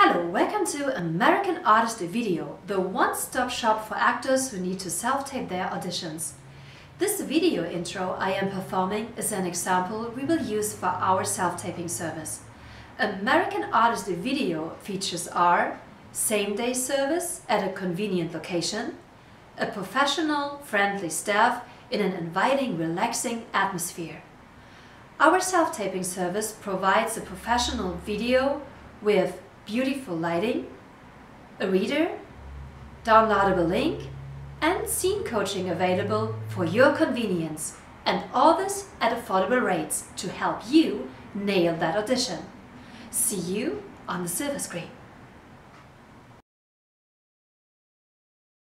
Hello, welcome to American Artist Video, the one-stop shop for actors who need to self-tape their auditions. This video intro I am performing is an example we will use for our self-taping service. American Artist Video features are same-day service at a convenient location, a professional, friendly staff in an inviting, relaxing atmosphere. Our self-taping service provides a professional video with beautiful lighting, a reader, downloadable link, and scene coaching available for your convenience. And all this at affordable rates to help you nail that audition. See you on the silver screen.